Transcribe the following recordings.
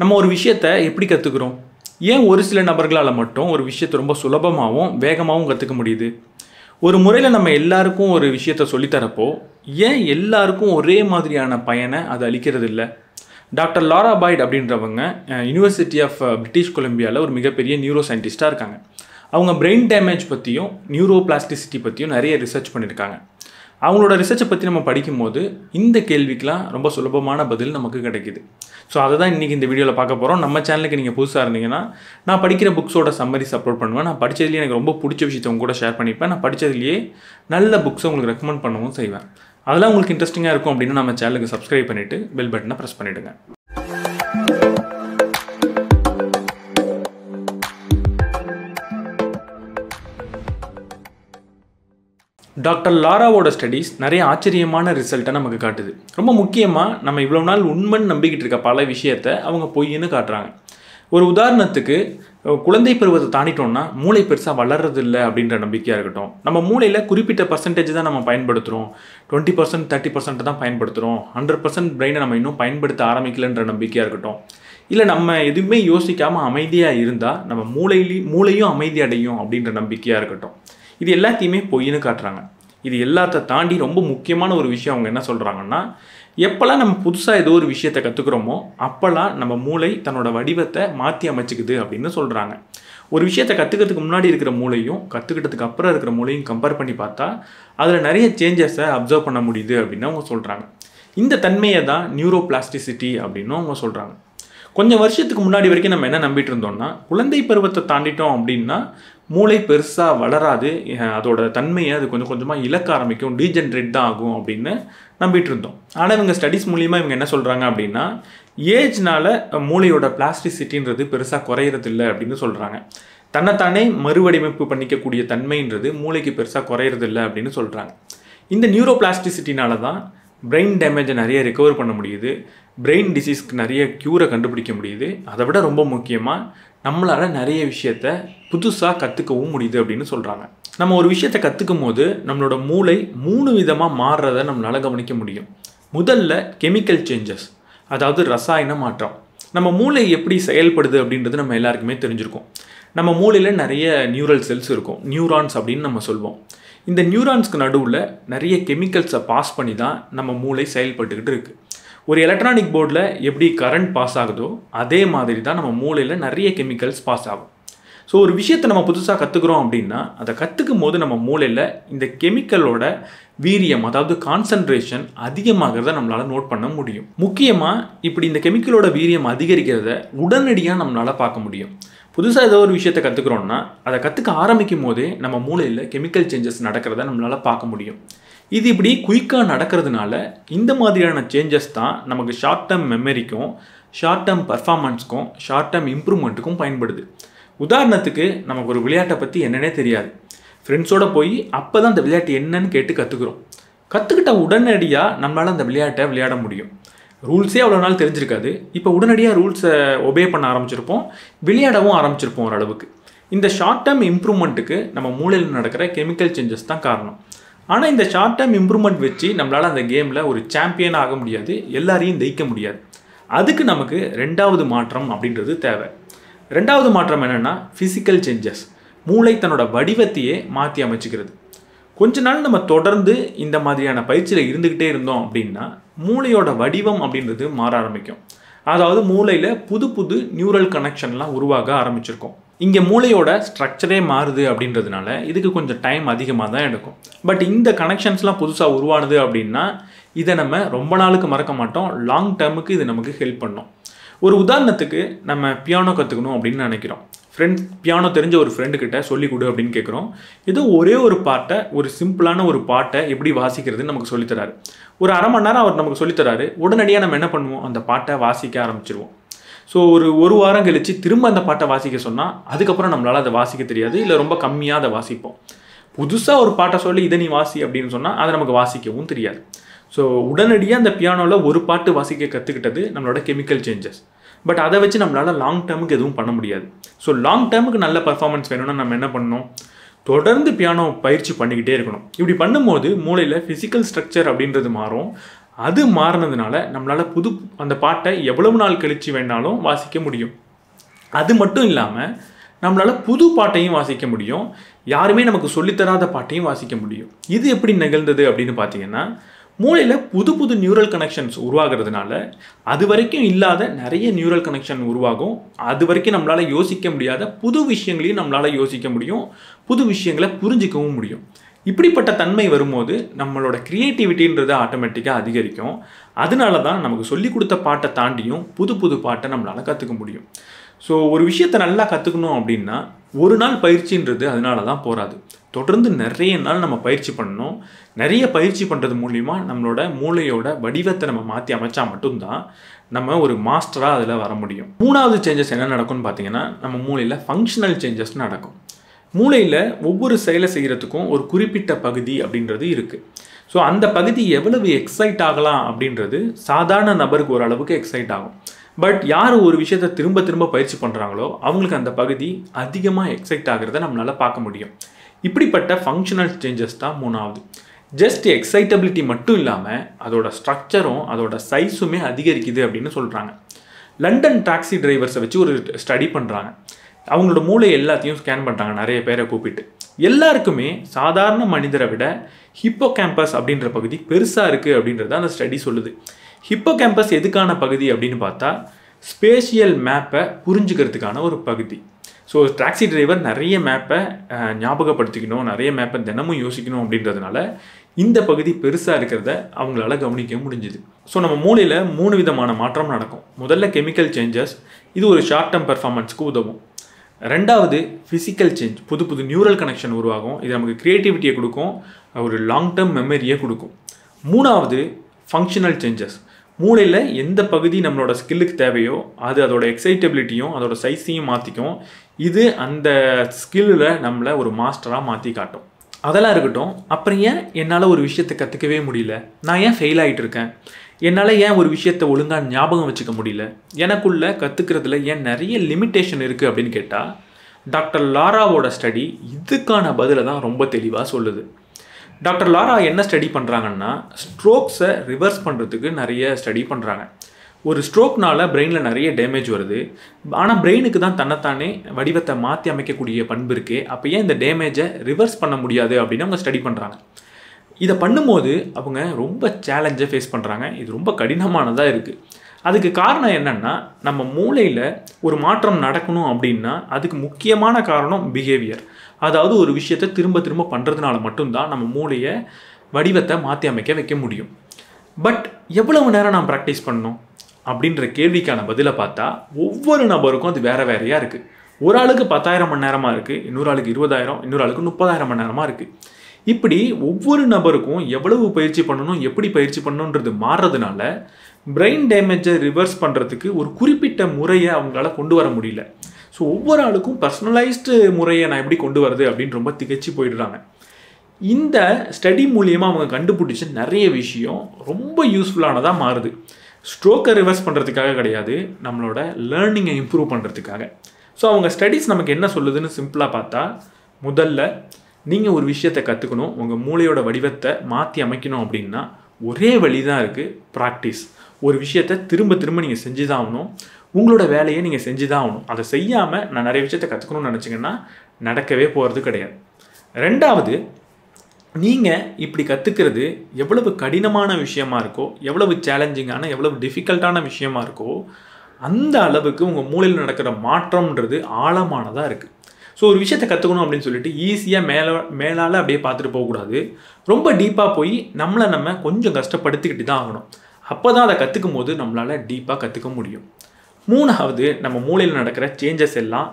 நம்ம ஒரு விஷயத்த எப்படி கற்றுக்குறோம் ஏன் ஒரு சில நபர்களால் மட்டும் ஒரு விஷயத்தை ரொம்ப சுலபமாகவும் வேகமாகவும் கற்றுக்க முடியுது? ஒரு முறையில் நம்ம எல்லாருக்கும் ஒரு விஷயத்த சொல்லித்தரப்போ ஏன் எல்லாருக்கும் ஒரே மாதிரியான பயனை அது அளிக்கிறது இல்லை டாக்டர் லாரா பாய்ட் அப்படின்றவங்க யூனிவர்சிட்டி ஆஃப் பிரிட்டிஷ் கொலம்பியாவில் ஒரு மிகப்பெரிய நியூரோ சயின்டிஸ்ட்டாக இருக்காங்க. அவங்க பிரெயின் டேமேஜ் பற்றியும் நியூரோ பிளாஸ்டிசிட்டி பற்றியும் நிறைய ரிசர்ச் பண்ணியிருக்காங்க அவங்களோட ரிசர்ச்சை பற்றி நம்ம படிக்கும்போது இந்த கேள்விக்கெலாம் ரொம்ப சுலபமான பதில் நமக்கு கிடைக்குது. ஸோ அதை தான் இன்றைக்கி இந்த வீடியோவில் பார்க்க போகிறோம் நம்ம சேனலுக்கு நீங்கள் புதுசாக இருந்தீங்கன்னா நான் படிக்கிற புக்ஸோட சம்மரிஸ் அப்லோட் பண்ணுவேன். நான் படித்ததுலேயே எனக்கு ரொம்ப பிடிச்ச விஷயத்தை உங்க கூட ஷேர் பண்ணிப்பேன். நான் படித்ததுலேயே நல்ல புக்ஸை உங்களுக்கு ரெக்கமெண்ட் பண்ணவும் செய்வேன். அதெல்லாம் உங்களுக்கு இன்ட்ரெஸ்டிங்காக இருக்கும் அப்படின்னா நம்ம சேனலுக்கு சப்ஸ்கிரைப் பண்ணிவிட்டு பெல் பட்டனை ப்ரெஸ் பண்ணிவிடுங்க டாக்டர் லாராவோட ஸ்டடீஸ் நிறைய ஆச்சரியமான ரிசல்ட்டை நமக்கு காட்டுது. ரொம்ப முக்கியமாக நம்ம இவ்வளோ நாள் உண்மைன்னு நம்பிக்கிட்டு இருக்க பல விஷயத்தை அவங்க பொய்ன்னு காட்டுறாங்க. ஒரு உதாரணத்துக்கு குழந்தை பருவத்தை தாண்டிட்டோம்னா மூளை பெருசாக வளர்றது இல்லை அப்படின்ற நம்பிக்கையாக இருக்கட்டும். நம்ம மூளையில் குறிப்பிட்ட பர்சன்டேஜ் தான் நம்ம பயன்படுத்துகிறோம் டுவெண்ட்டி பர்சன்ட் தேர்ட்டி பர்சன்ட் தான் பயன்படுத்துகிறோம் ஹண்ட்ரட் பர்சன்ட் பிரெயினை நம்ம இன்னும் பயன்படுத்த ஆரம்பிக்கலன்ற நம்பிக்கையாக இருக்கட்டும். இல்லை நம்ம எதுவுமே யோசிக்காமல் அமைதியாக இருந்தால் நம்ம மூளையிலையும் மூளையும் அமைதி அடையும் அப்படின்ற நம்பிக்கையாக இருக்கட்டும். இது எல்லாத்தையுமே பொய்ன்னு காட்டுறாங்க. இது எல்லாத்த தாண்டி ரொம்ப முக்கியமான ஒரு விஷயம் அவங்க என்ன சொல்கிறாங்கன்னா எப்போல்லாம் நம்ம புதுசாக ஏதோ ஒரு விஷயத்தை கற்றுக்குறோமோ அப்போல்லாம் நம்ம மூளை தன்னோட வடிவத்தை மாற்றி அமைச்சிக்குது அப்படின்னு சொல்கிறாங்க ஒரு விஷயத்தை கற்றுக்கிறதுக்கு முன்னாடி இருக்கிற மூளையும் கற்றுக்கிட்டதுக்கு அப்புறம் இருக்கிற மூளையும் கம்பேர் பண்ணி பார்த்தா அதில் நிறைய சேஞ்சஸை அப்சர்வ் பண்ண முடியுது அப்படின்னு அவங்க சொல்கிறாங்க இந்த தன்மையை தான் நியூரோ பிளாஸ்டிசிட்டி அப்படின்னு அவங்க சொல்கிறாங்க கொஞ்சம் வருஷத்துக்கு முன்னாடி வரைக்கும் நம்ம என்ன நம்பிட்டு இருந்தோம்னா குழந்தை பருவத்தை தாண்டிட்டோம் அப்படின்னா மூளை பெருசாக வளராது. அதோட தன்மையை அது கொஞ்சம் கொஞ்சமாக இழக்க ஆரம்பிக்கும். டீஜென்ரேட் தான் ஆகும் அப்படின்னு நம்பிட்டு இருந்தோம். ஆனால் இவங்க ஸ்டடீஸ் மூலியமாக இவங்க என்ன சொல்கிறாங்க அப்படின்னா ஏஜ்னால மூளையோட பிளாஸ்டிசிட்டின்றது பெருசாக குறையிறதில்ல அப்படின்னு சொல்கிறாங்க தன்னைத்தானே மறுவடிவமைப்பு பண்ணிக்கக்கூடிய தன்மைன்றது மூளைக்கு பெருசாக குறையிறதில்ல அப்படின்னு சொல்கிறாங்க இந்த நியூரோ பிளாஸ்டிசிட்டினால தான் பிரெயின் டேமேஜை நிறைய ரெக்கவர் பண்ண முடியுது. பிரெயின் டிசீஸ்க்கு நிறைய க்யூரை கண்டுபிடிக்க முடியுது. அதை விட ரொம்ப முக்கியமாக நம்மளால் நிறைய விஷயத்த புதுசாக கற்றுக்கவும் முடியுது அப்படின்னு சொல்கிறாங்க நம்ம ஒரு விஷயத்தை கற்றுக்கும் போது நம்மளோட மூளை மூணு விதமாக மாறுறத நம்மளால் கவனிக்க முடியும். முதல்ல கெமிக்கல் சேஞ்சஸ் அதாவது ரசாயன மாற்றம். நம்ம மூளை எப்படி செயல்படுது அப்படின்றது நம்ம எல்லாருக்குமே தெரிஞ்சிருக்கும். நம்ம மூளையில் நிறைய நியூரல் செல்ஸ் இருக்கும். நியூரான்ஸ் அப்படின்னு நம்ம சொல்வோம். இந்த நியூரான்ஸ்க்கு நடுவில் நிறைய கெமிக்கல்ஸை பாஸ் பண்ணி தான் நம்ம மூளை செயல்பட்டுக்கிட்டு இருக்குது ஒரு எலக்ட்ரானிக் போர்டில் எப்படி கரண்ட் பாஸ் ஆகுதோ அதே மாதிரி தான் நம்ம மூளையில் நிறைய கெமிக்கல்ஸ் பாஸ் ஆகும். ஸோ ஒரு விஷயத்தை நம்ம புதுசாக கற்றுக்குறோம் அப்படின்னா அதை கற்றுக்கும் போது நம்ம மூளையில் இந்த கெமிக்கலோட வீரியம் அதாவது கான்சன்ட்ரேஷன் அதிகமாகிறத நம்மளால் நோட் பண்ண முடியும். முக்கியமாக இப்படி இந்த கெமிக்கலோட வீரியம் அதிகரிக்கிறத உடனடியாக நம்மளால் பார்க்க முடியும். புதுசாக ஏதோ ஒரு விஷயத்தை கற்றுக்குறோன்னா அதை கற்றுக்க ஆரம்பிக்கும் போதே நம்ம மூளையில் கெமிக்கல் சேஞ்சஸ் நடக்கிறத நம்மளால் பார்க்க முடியும். இது இப்படி குயிக்காக நடக்கிறதுனால இந்த மாதிரியான சேஞ்சஸ் தான் நமக்கு ஷார்ட் டேர்ம் மெமரிக்கும் ஷார்ட் டேர்ம் பர்ஃபார்மன்ஸ்க்கும் ஷார்ட் டேர்ம் இம்ப்ரூவ்மெண்ட்டுக்கும் பயன்படுது. உதாரணத்துக்கு நமக்கு ஒரு விளையாட்டை பற்றி என்னன்னே தெரியாது. ஃப்ரெண்ட்ஸோட போய் அப்போ தான் அந்த விளையாட்டு என்னன்னு கேட்டு கற்றுக்குறோம் கற்றுக்கிட்ட உடனடியாக நம்மளால் அந்த விளையாட்டை விளையாட முடியும். ரூல்ஸே அவ்வளோ நாள் தெரிஞ்சிருக்காது. இப்போ உடனடியாக ரூல்ஸை ஒபே பண்ண ஆரம்பிச்சிருப்போம். விளையாடவும் ஆரம்பிச்சிருப்போம் ஓரளவுக்கு. இந்த ஷார்ட் டேர்ம் இம்ப்ரூவ்மெண்ட்டுக்கு நம்ம மூளையில் நடக்கிற கெமிக்கல் சேஞ்சஸ் தான் காரணம். ஆனால் இந்த ஷார்ட் டைம் இம்ப்ரூவ்மெண்ட் வச்சு நம்மளால் அந்த கேமில் ஒரு சாம்பியன் ஆக முடியாது. எல்லாரையும் ஜெயிக்க முடியாது. அதுக்கு நமக்கு ரெண்டாவது மாற்றம் அப்படின்றது தேவை. ரெண்டாவது மாற்றம் என்னென்னா ஃபிசிக்கல் சேஞ்சஸ் மூளை தன்னோட வடிவத்தையே மாற்றி அமைச்சிக்கிறது. கொஞ்ச நாள் நம்ம தொடர்ந்து இந்த மாதிரியான பயிற்சியில் இருந்துக்கிட்டே இருந்தோம் அப்படின்னா மூளையோட வடிவம் அப்படின்றது மாற ஆரம்பிக்கும். அதாவது மூளையில் புது புது நியூரல் கனெக்ஷன்லாம் உருவாக ஆரம்பிச்சிருக்கோம். இங்கே மூளையோட ஸ்ட்ரக்சரே மாறுது அப்படின்றதுனால இதுக்கு கொஞ்சம் டைம் அதிகமாக தான் எடுக்கும். பட் இந்த கனெக்ஷன்ஸ்லாம் புதுசாக உருவானது அப்படின்னா இதை நம்ம ரொம்ப நாளுக்கு மறக்க மாட்டோம். லாங் டேர்முக்கு இது நமக்கு ஹெல்ப் பண்ணும். ஒரு உதாரணத்துக்கு நம்ம பியானோ கற்றுக்கணும் அப்படின்னு நினைக்கிறோம். ஃப்ரெண்ட் பியானோ தெரிஞ்ச ஒரு ஃப்ரெண்டுக்கிட்ட சொல்லி கொடு அப்படின்னு கேட்குறோம் ஏதோ ஒரே ஒரு பாட்டை ஒரு சிம்பிளான ஒரு பாட்டை எப்படி வாசிக்கிறதுன்னு நமக்கு சொல்லித்தராரு ஒரு அரை மணி நேரம் அவர் நமக்கு சொல்லித்தராரு உடனடியாக நம்ம என்ன பண்ணுவோம்? அந்த பாட்டை வாசிக்க ஆரம்பிச்சிருவோம். ஸோ ஒரு ஒரு வாரம் கழித்து திரும்ப அந்த பாட்டை வாசிக்க சொன்னால் அதுக்கப்புறம் நம்மளால் அதை வாசிக்க தெரியாது இல்லை ரொம்ப கம்மியாக அதை வாசிப்போம். புதுசாக ஒரு பாட்டை சொல்லி இதை நீ வாசி அப்படின்னு சொன்னால் அதை நமக்கு வாசிக்கவும் தெரியாது. ஸோ உடனடியாக அந்த பியானோவில் ஒரு பாட்டு வாசிக்க கற்றுக்கிட்டது நம்மளோட கெமிக்கல் சேஞ்சஸ் பட் அதை வச்சு நம்மளால் லாங் டேர்முக்கு எதுவும் பண்ண முடியாது. ஸோ லாங் டேர்முக்கு நல்ல பர்ஃபார்மன்ஸ் வேணும்னா நம்ம என்ன பண்ணணும்? தொடர்ந்து பியானோ பயிற்சி பண்ணிக்கிட்டே இருக்கணும். இப்படி பண்ணும்போது மூளையில் ஃபிசிக்கல் ஸ்ட்ரக்சர் அப்படின்றது மாறும். அது மாறினதுனால நம்மளால் புது அந்த பாட்டை எவ்வளவு நாள் கழித்து வேணாலும் வாசிக்க முடியும். அது மட்டும் இல்லாமல் நம்மளால் புது பாட்டையும் வாசிக்க முடியும். யாருமே நமக்கு சொல்லித்தராத பாட்டையும் வாசிக்க முடியும். இது எப்படி நிகழ்ந்தது அப்படின்னு பார்த்தீங்கன்னா மூளையில் புது புது நியூரல் கனெக்ஷன்ஸ் உருவாகிறதுனால அது வரைக்கும் இல்லாத நிறைய நியூரல் கனெக்ஷன் உருவாகும். அது வரைக்கும் நம்மளால் யோசிக்க முடியாத புது விஷயங்களையும் நம்மளால் யோசிக்க முடியும். புது விஷயங்களை புரிஞ்சிக்கவும் முடியும். இப்படிப்பட்ட தன்மை வரும்போது நம்மளோட க்ரியேட்டிவிட்டின்றது ஆட்டோமேட்டிக்காக அதிகரிக்கும். அதனால தான் நமக்கு சொல்லி கொடுத்த பாட்டை தாண்டியும் புது புது பாட்டை நம்மளால் கற்றுக்க முடியும். ஸோ ஒரு விஷயத்தை நல்லா கற்றுக்கணும் அப்படின்னா ஒரு நாள் பயிற்சின்றது அதனால தான் போகாது தொடர்ந்து நிறைய நாள் நம்ம பயிற்சி பண்ணணும். நிறைய பயிற்சி பண்ணுறது மூலிமா நம்மளோட மூளையோட வடிவத்தை நம்ம மாற்றி அமைச்சா மட்டும்தான் நம்ம ஒரு மாஸ்டராக அதில் வர முடியும். மூணாவது சேஞ்சஸ் என்ன நடக்கும்னு பார்த்தீங்கன்னா நம்ம மூளையில் ஃபங்க்ஷனல் சேஞ்சஸ் நடக்கும். மூளையில் ஒவ்வொரு செயலை செய்கிறதுக்கும் ஒரு குறிப்பிட்ட பகுதி அப்படின்றது இருக்குது ஸோ அந்த பகுதி எவ்வளவு எக்ஸைட் ஆகலாம் அப்படின்றது சாதாரண நபருக்கு ஓரளவுக்கு எக்ஸைட் ஆகும். பட் யார் ஒரு விஷயத்தை திரும்ப திரும்ப பயிற்சி பண்ணுறாங்களோ அவங்களுக்கு அந்த பகுதி அதிகமாக எக்ஸைட் ஆகிறத நம்மளால் பார்க்க முடியும். இப்படிப்பட்ட ஃபங்க்ஷனல் சேஞ்சஸ் தான் மூணாவது. ஜஸ்ட் எக்ஸைட்டபிலிட்டி மட்டும் இல்லாமல் அதோட ஸ்ட்ரக்சரும் அதோட சைஸுமே அதிகரிக்குது அப்படின்னு சொல்கிறாங்க லண்டன் டாக்ஸி டிரைவர்ஸை வச்சு ஒரு ஸ்டடி பண்ணுறாங்க அவங்களோட மூளை எல்லாத்தையும் ஸ்கேன் பண்ணுறாங்க நிறைய பேரை கூப்பிட்டு. எல்லாருக்குமே சாதாரண மனிதரை விட ஹிப்போ கேம்பஸ் அப்படின்ற பகுதி பெருசாக இருக்குது அப்படின்றத அந்த ஸ்டடி சொல்லுது. ஹிப்போ கேம்பஸ் எதுக்கான பகுதி அப்படின்னு பார்த்தா ஸ்பேஷியல் மேப்பை புரிஞ்சுக்கிறதுக்கான ஒரு பகுதி. ஸோ டாக்ஸி டிரைவர் நிறைய மேப்பை ஞாபகப்படுத்திக்கணும் நிறைய மேப்பை தினமும் யோசிக்கணும் அப்படின்றதுனால இந்த பகுதி பெருசாக இருக்கிறத அவங்களால கவனிக்க முடிஞ்சுது. ஸோ நம்ம மூளையில் மூணு விதமான மாற்றம் நடக்கும். முதல்ல கெமிக்கல் சேஞ்சஸ் இது ஒரு ஷார்ட் டேர்ம் பெர்ஃபார்மன்ஸ்க்கு உதவும். ரெண்டாவது ஃபிசிக்கல் சேஞ்ச் புது புது நியூரல் கனெக்ஷன் உருவாகும். இது நமக்கு க்ரியேட்டிவிட்டியை கொடுக்கும் ஒரு லாங் டேர்ம் மெமரியை கொடுக்கும். மூணாவது ஃபங்க்ஷனல் சேஞ்சஸ் மூளையில் எந்த பகுதி நம்மளோட ஸ்கில்லுக்கு தேவையோ அது அதோட எக்ஸைட்டபிலிட்டியும் அதோட சைஸையும் மாற்றிக்கும் இது அந்த ஸ்கில்லில் நம்மளை ஒரு மாஸ்டராக மாற்றி காட்டும். அதெல்லாம் இருக்கட்டும். அப்புறம் ஏன் என்னால் ஒரு விஷயத்தை கற்றுக்கவே முடியல? நான் ஏன் ஃபெயில் ஆகிட்டு இருக்கேன்? என்னால் ஏன் ஒரு விஷயத்தை ஒழுங்காக ஞாபகம் வச்சுக்க முடியல? எனக்குள்ள கற்றுக்கிறதுல ஏன் நிறைய லிமிட்டேஷன் இருக்குது அப்படின்னு கேட்டால் டாக்டர் லாராவோட ஸ்டடி இதுக்கான பதிலை தான் ரொம்ப தெளிவாக சொல்லுது. டாக்டர் லாரா என்ன ஸ்டடி பண்ணுறாங்கன்னா ஸ்ட்ரோக்ஸை ரிவர்ஸ் பண்ணுறதுக்கு நிறைய ஸ்டடி பண்ணுறாங்க ஒரு ஸ்ட்ரோக்னால பிரெயினில் நிறைய டேமேஜ் வருது. ஆனால் பிரெயினுக்கு தான் தன்னைத்தானே வடிவத்தை மாற்றி அமைக்கக்கூடிய பண்பு இருக்குது அப்போ ஏன் இந்த டேமேஜை ரிவர்ஸ் பண்ண முடியாது அப்படின்னு அவங்க ஸ்டடி பண்ணுறாங்க இதை பண்ணும்போது அவங்க ரொம்ப சேலஞ்சை ஃபேஸ் பண்ணுறாங்க இது ரொம்ப கடினமானதாக இருக்குது அதுக்கு காரணம் என்னென்னா நம்ம மூளையில் ஒரு மாற்றம் நடக்கணும் அப்படின்னா அதுக்கு முக்கியமான காரணம் பிஹேவியர் அதாவது ஒரு விஷயத்தை திரும்ப திரும்ப பண்ணுறதுனால மட்டும்தான் நம்ம மூளையை வடிவத்தை மாற்றி அமைக்க வைக்க முடியும். பட் எவ்வளவு நேரம் நான் ப்ராக்டிஸ் பண்ணணும்? அப்படின்ற கேள்விக்கான பதிலை பார்த்தா ஒவ்வொரு நபருக்கும் அது வேறு வேறையாக இருக்குது ஒரு ஆளுக்கு பத்தாயிரம் மணி நேரமாக இருக்குது இன்னொரு ஆளுக்கு இருபதாயிரம் இன்னொரு ஆளுக்கு முப்பதாயிரம் மணி நேரமாக இருக்குது இப்படி ஒவ்வொரு நபருக்கும் எவ்வளவு பயிற்சி பண்ணணும் எப்படி பயிற்சி பண்ணணுன்றது மாறுறதுனால பிரெயின் டேமேஜை ரிவர்ஸ் பண்ணுறதுக்கு ஒரு குறிப்பிட்ட முறையை அவங்களால கொண்டு வர முடியல. ஸோ ஒவ்வொரு ஆளுக்கும் பர்சனலைஸ்டு முறையை நான் எப்படி கொண்டு வரது அப்படின்னு ரொம்ப திகச்சு போயிடுறாங்க. இந்த ஸ்டடி மூலியமாக அவங்க கண்டுபிடிச்ச நிறைய விஷயம் ரொம்ப யூஸ்ஃபுல்லானதாக மாறுது. ஸ்ட்ரோக்கை ரிவர்ஸ் பண்ணுறதுக்காக கிடையாது நம்மளோட லேர்னிங்கை இம்ப்ரூவ் பண்ணுறதுக்காக ஸோ அவங்க ஸ்டடீஸ் நமக்கு என்ன சொல்லுதுன்னு சிம்பிளாக பார்த்தா முதல்ல நீங்கள் ஒரு விஷயத்தை கற்றுக்கணும் உங்கள் மூளையோட வடிவத்தை மாற்றி அமைக்கணும் அப்படின்னா ஒரே வழி தான் இருக்குது ப்ராக்டிஸ் ஒரு விஷயத்தை திரும்ப திரும்ப நீங்கள் செஞ்சு தான் ஆகணும். உங்களோட வேலையை நீங்கள் செஞ்சு தான் ஆகணும். அதை செய்யாமல் நான் நிறைய விஷயத்தை கற்றுக்கணும்னு நினச்சிங்கன்னா நடக்கவே போகிறது கிடையாது. ரெண்டாவது நீங்கள் இப்படி கற்றுக்கிறது எவ்வளவு கடினமான விஷயமா இருக்கோ எவ்வளவு சேலஞ்சிங்கான எவ்வளவு டிஃபிகல்ட்டான விஷயமா இருக்கோ அந்த அளவுக்கு உங்கள் மூளையில் நடக்கிற மாற்றம்ன்றது ஆழமானதாக இருக்குது ஸோ ஒரு விஷயத்தை கற்றுக்கணும் அப்படின்னு சொல்லிட்டு ஈஸியாக மேலே மேலால் அப்படியே பார்த்துட்டு போகக்கூடாது. ரொம்ப டீப்பாக போய் நம்மளை நம்ம கொஞ்சம் கஷ்டப்படுத்திக்கிட்டு தான் ஆகணும். அப்போ தான் அதை கற்றுக்கும் போது நம்மளால் டீப்பாக கற்றுக்க முடியும். மூணாவது நம்ம மூளையில் நடக்கிற சேஞ்சஸ் எல்லாம்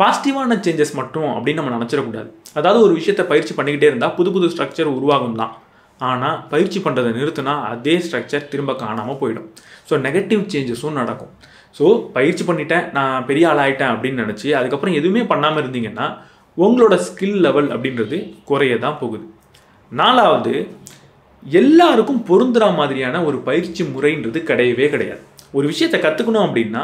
பாசிட்டிவான சேஞ்சஸ் மட்டும் அப்படின்னு நம்ம நினச்சிடக்கூடாது. அதாவது ஒரு விஷயத்தை பயிற்சி பண்ணிக்கிட்டே இருந்தால் புது புது ஸ்ட்ரக்சர் உருவாகும் தான். ஆனால் பயிற்சி பண்ணுறதை நிறுத்தினா அதே ஸ்ட்ரக்சர் திரும்ப காணாமல் போயிடும். ஸோ நெகட்டிவ் சேஞ்சஸும் நடக்கும். ஸோ பயிற்சி பண்ணிட்டேன் நான் பெரிய ஆள் ஆகிட்டேன் அப்படின்னு நினச்சி அதுக்கப்புறம் எதுவுமே பண்ணாமல் இருந்தீங்கன்னா உங்களோட ஸ்கில் லெவல் அப்படின்றது குறைய தான் போகுது. நாலாவது எல்லாருக்கும் பொருந்துற மாதிரியான ஒரு பயிற்சி முறைன்றது கிடையவே கிடையாது. ஒரு விஷயத்தை கற்றுக்கணும் அப்படின்னா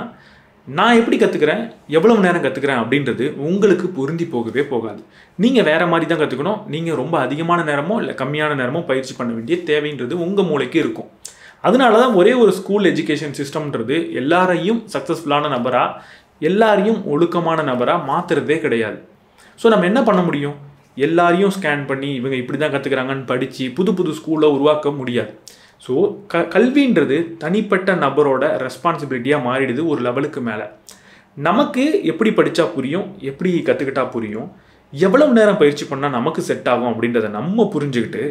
நான் எப்படி கற்றுக்கிறேன் எவ்வளவு நேரம் கற்றுக்கிறேன் அப்படின்றது உங்களுக்கு பொருந்தி போகவே போகாது. நீங்கள் வேறு மாதிரி தான் கற்றுக்கணும் நீங்கள் ரொம்ப அதிகமான நேரமோ இல்லை கம்மியான நேரமோ பயிற்சி பண்ண வேண்டிய தேவைன்றது உங்கள் மூளைக்கு இருக்கும். அதனால தான் ஒரே ஒரு ஸ்கூல் எஜுகேஷன் சிஸ்டம்ன்றது எல்லாரையும் சக்ஸஸ்ஃபுல்லான நபராக எல்லாரையும் ஒழுக்கமான நபராக மாற்றுறதே கிடையாது. ஸோ நம்ம என்ன பண்ண முடியும்? எல்லாரையும் ஸ்கேன் பண்ணி இவங்க இப்படி தான் கற்றுக்குறாங்கன்னு படித்து புது புது ஸ்கூலை உருவாக்க முடியாது. ஸோ க கல்வின்றது தனிப்பட்ட நபரோட ரெஸ்பான்சிபிலிட்டியாக மாறிடுது ஒரு லெவலுக்கு மேலே. நமக்கு எப்படி படித்தா புரியும்? எப்படி கற்றுக்கிட்டா புரியும்? எவ்வளவு நேரம் பயிற்சி பண்ணால் நமக்கு செட் ஆகும் அப்படின்றத நம்ம புரிஞ்சுக்கிட்டு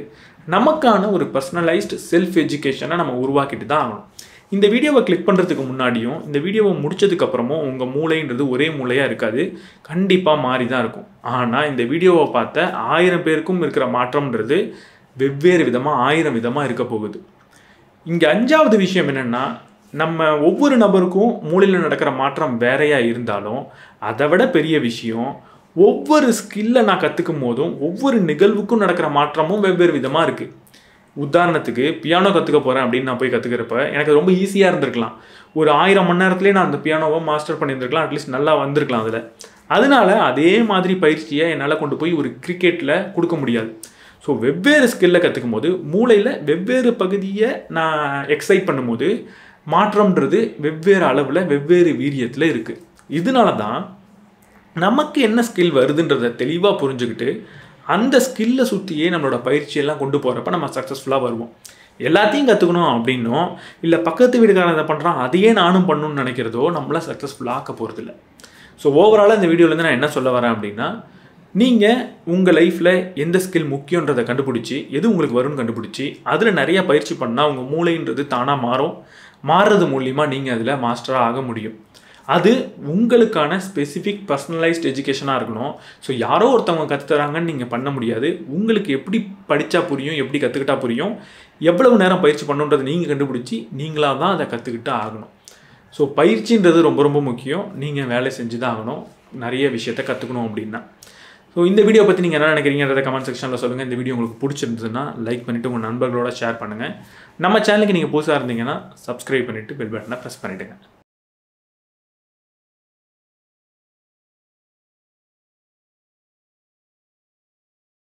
நமக்கான ஒரு பர்சனலைஸ்டு செல்ஃப் எஜுகேஷனை நம்ம உருவாக்கிட்டு தான் ஆகணும். இந்த வீடியோவை கிளிக் பண்ணுறதுக்கு முன்னாடியும் இந்த வீடியோவை முடிச்சதுக்கப்புறமும் உங்கள் மூளைன்றது ஒரே மூளையாக இருக்காது. கண்டிப்பாக மாறி தான் இருக்கும். ஆனால் இந்த வீடியோவை பார்த்த ஆயிரம் பேருக்கும் இருக்கிற மாற்றம்ன்றது வெவ்வேறு விதமாக ஆயிரம் விதமாக இருக்க போகுது. இங்கே அஞ்சாவது விஷயம் என்னென்னா நம்ம ஒவ்வொரு நபருக்கும் மூளையில் நடக்கிற மாற்றம் வேறையாக இருந்தாலும் அதை விட பெரிய விஷயம் ஒவ்வொரு ஸ்கில்லை நான் கற்றுக்கும் போதும் ஒவ்வொரு நிகழ்வுக்கும் நடக்கிற மாற்றமும் வெவ்வேறு விதமாக இருக்குது உதாரணத்துக்கு பியானோ கற்றுக்க போகிறேன் அப்படின்னு நான் போய் கற்றுக்கிறப்ப எனக்கு ரொம்ப ஈஸியாக இருந்திருக்கலாம். ஒரு ஆயிரம் மணி நேரத்துலேயே நான் அந்த பியானோவை மாஸ்டர் பண்ணியிருந்திருக்கலாம் அட்லீஸ்ட் நல்லா வந்திருக்கலாம் அதில். அதனால அதே மாதிரி பயிற்சியை என்னால் கொண்டு போய் ஒரு கிரிக்கெட்டில் கொடுக்க முடியாது. ஸோ வெவ்வேறு ஸ்கில்லை கற்றுக்கும் போது மூளையில் வெவ்வேறு பகுதியை நான் எக்ஸைட் பண்ணும்போது மாற்றம்ன்றது வெவ்வேறு அளவில் வெவ்வேறு வீரியத்தில் இருக்குது இதனால தான் நமக்கு என்ன ஸ்கில் வருதுன்றதை தெளிவாக புரிஞ்சுக்கிட்டு அந்த ஸ்கில்லை சுற்றியே நம்மளோட பயிற்சியெல்லாம் கொண்டு போகிறப்ப நம்ம சக்ஸஸ்ஃபுல்லாக வருவோம். எல்லாத்தையும் கற்றுக்கணும் அப்படின்னும் இல்லை பக்கத்து வீடுக்காரன் இதை பண்ணுறான் அதையே நானும் பண்ணணும்னு நினைக்கிறதோ நம்மளை சக்ஸஸ்ஃபுல்லாக ஆக்க போகிறதில்ல ஸோ ஓவராலாக இந்த வீடியோலேருந்து நான் என்ன சொல்ல வரேன் அப்படின்னா நீங்கள் உங்கள் லைஃப்பில் எந்த ஸ்கில் முக்கியன்றதை கண்டுபிடிச்சி எது உங்களுக்கு வரும்னு கண்டுபிடிச்சி அதில் நிறைய பயிற்சி பண்ணால் உங்கள் மூளைன்றது தானாக மாறும். மாறுறது மூலியமாக நீங்கள் அதில் மாஸ்டராக ஆக முடியும். அது உங்களுக்கான ஸ்பெசிஃபிக் பர்சனலைஸ்ட் எஜுகேஷனாக இருக்கணும். ஸோ யாரோ ஒருத்தவங்க கற்றுத்தராங்கன்னு நீங்கள் பண்ண முடியாது. உங்களுக்கு எப்படி படித்தா புரியும் எப்படி கற்றுக்கிட்டா புரியும் எவ்வளவு நேரம் பயிற்சி பண்ணுன்றதை நீங்கள் கண்டுபிடிச்சி நீங்களாக தான் அதை கற்றுக்கிட்டு ஆகணும். ஸோ பயிற்சின்றது ரொம்ப ரொம்ப முக்கியம். நீங்கள் வேலை செஞ்சு தான் ஆகணும். நிறைய விஷயத்த கற்றுக்கணும் அப்படின்னா. ஸோ இந்த வீடியோ பற்றி நீங்கள் என்ன நினைக்கிறீங்கன்றத கமெண்ட் செக்ஷனில் சொல்லுங்கள் இந்த வீடியோ உங்களுக்கு பிடிச்சிருந்ததுன்னா லைக் பண்ணிவிட்டு உங்கள் நண்பர்களோட ஷேர் பண்ணுங்கள் நம்ம சேனலுக்கு நீங்கள் புதுசாக இருந்தீங்கன்னா சப்ஸ்கிரைப் பண்ணிவிட்டு பெல் பட்டனை ப்ரெஸ் பண்ணிவிடுங்க